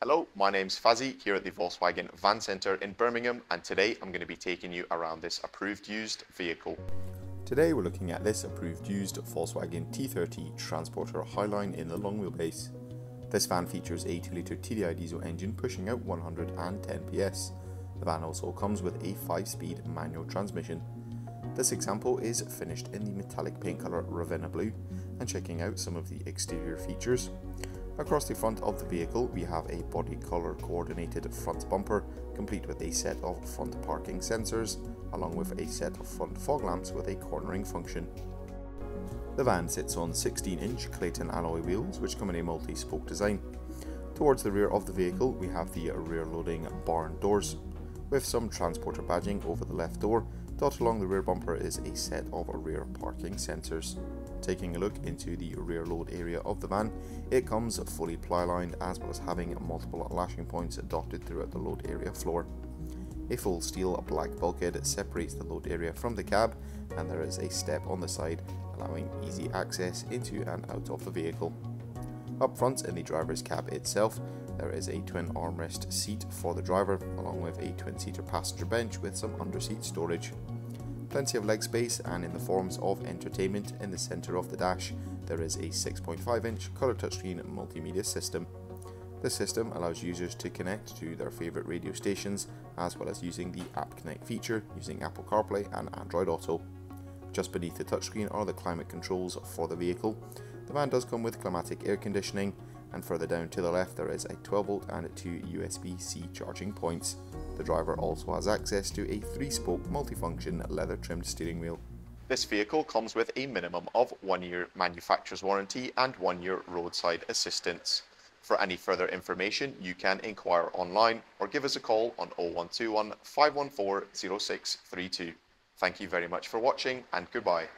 Hello, my name's Fazzy here at the Volkswagen Van Centre in Birmingham and today I'm going to be taking you around this approved used vehicle. Today we're looking at this approved used Volkswagen T30 Transporter Highline in the long wheelbase. This van features a 2-litre TDI diesel engine pushing out 110 PS. The van also comes with a 5-speed manual transmission. This example is finished in the metallic paint colour Ravenna Blue and checking out some of the exterior features. Across the front of the vehicle we have a body colour coordinated front bumper complete with a set of front parking sensors along with a set of front fog lamps with a cornering function. The van sits on 16 inch Clayton alloy wheels which come in a multi-spoke design. Towards the rear of the vehicle we have the rear loading barn doors. With some transporter badging over the left door, dotted along the rear bumper is a set of rear parking sensors. Taking a look into the rear load area of the van, it comes fully ply lined as well as having multiple lashing points dotted throughout the load area floor. A full steel black bulkhead separates the load area from the cab and there is a step on the side allowing easy access into and out of the vehicle. Up front in the driver's cab itself, there is a twin armrest seat for the driver along with a twin seater passenger bench with some underseat storage plenty of leg space and in the forms of entertainment in the centre of the dash there is a 6.5 inch colour touchscreen multimedia system. This system allows users to connect to their favourite radio stations as well as using the App Connect feature using Apple CarPlay and Android Auto. Just beneath the touchscreen are the climate controls for the vehicle. The van does come with climatic air conditioning and further down to the left there is a 12 volt and two USB-C charging points. The driver also has access to a 3-spoke multifunction leather trimmed steering wheel. This vehicle comes with a minimum of 1 year manufacturer's warranty and 1 year roadside assistance. For any further information you can inquire online or give us a call on 0121 514 0632. Thank you very much for watching and goodbye.